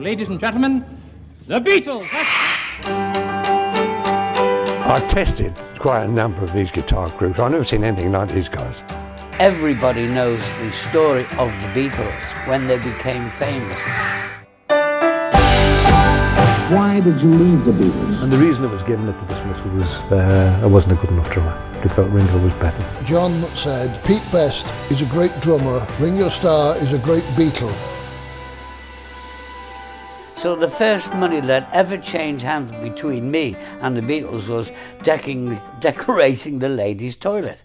Ladies and gentlemen, the Beatles. I've tested quite a number of these guitar groups. I've never seen anything like these guys. Everybody knows the story of the Beatles when they became famous. Why did you leave the Beatles? And the reason it was given at the dismissal was uh, I wasn't a good enough drummer. They felt Ringo was better. John said, Pete Best is a great drummer, Ringo Starr is a great Beatle. So the first money that ever changed hands between me and the Beatles was decking, decorating the ladies' toilet.